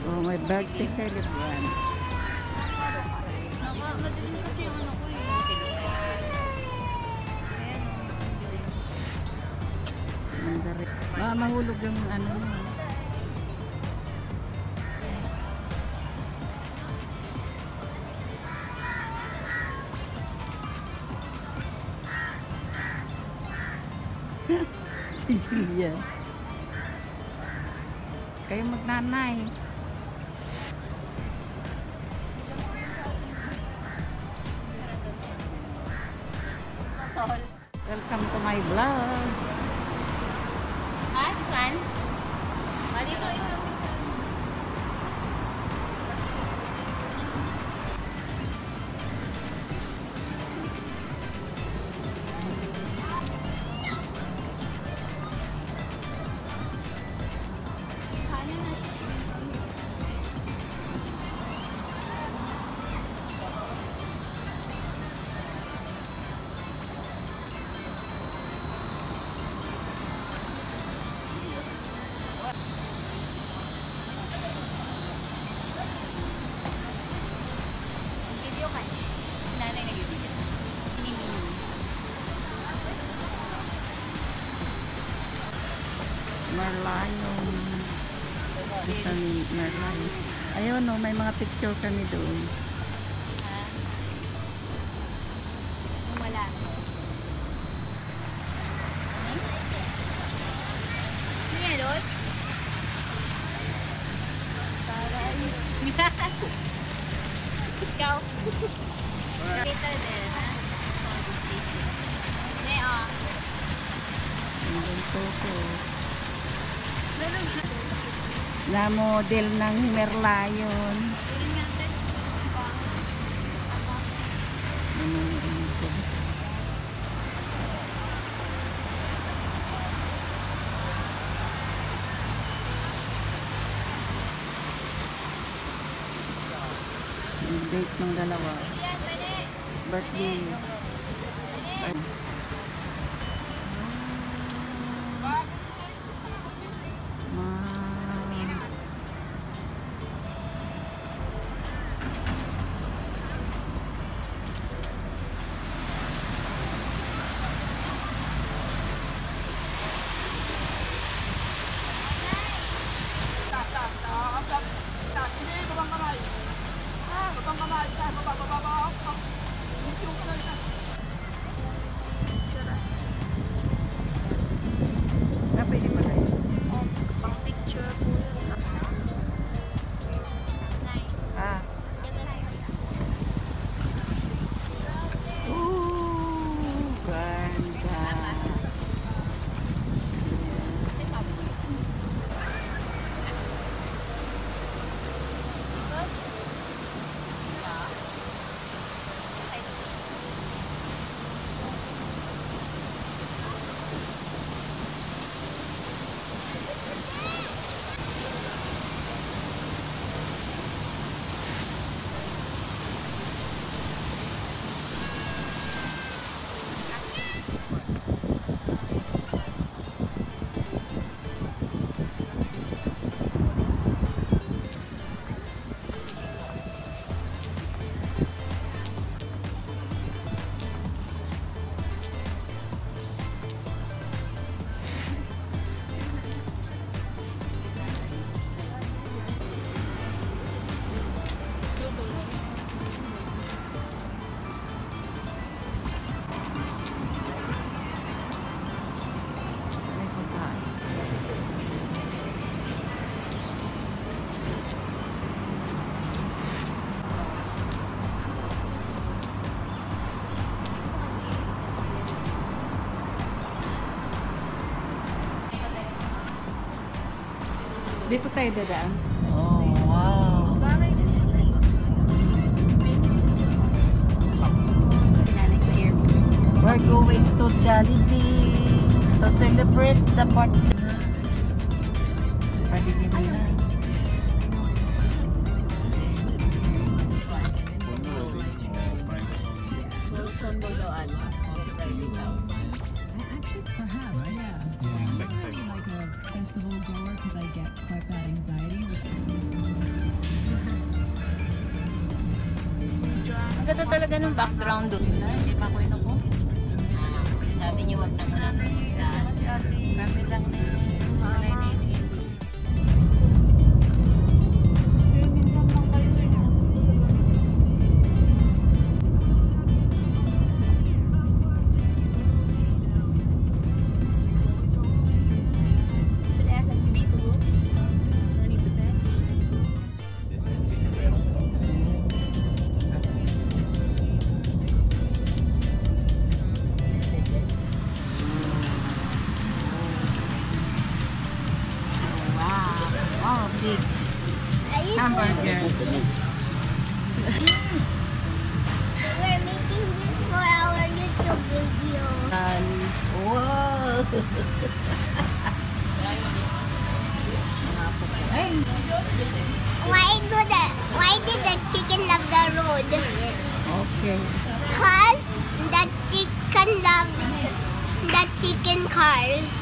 Oh, may birthday celebrant. Naka, madilim kasi yung ano ko eh. Ayan, oh. Mandari. Ah, mahulog yung ano si Julia. Kayo magnanay. Tol. Welcome to my vlog. Ha? This one? Mali ko ito. Merlion. Ito ni Merlion. Ayun, no, may mga picture kami doon. Wala. Niya, Lord? Para Ikaw? Later din, ha? Hindi, Na model ng Merlion. Ano ito? Yung date ng dalawa. Pwede. Birthday. Dito tayo dadaan. Oh, wow. We're going to Jollibee to celebrate the birthday. Padilim na. Wilson ganda talaga ng background doon. Hindi pa ako inuko. Sabi niyo, wag na muna pumunta. Kami lang na yung Wow. Oh, big hamburger. We're making this for our YouTube video. Wow. Why do the why did the chicken love the road? Okay. Cause the chicken love the chicken cars.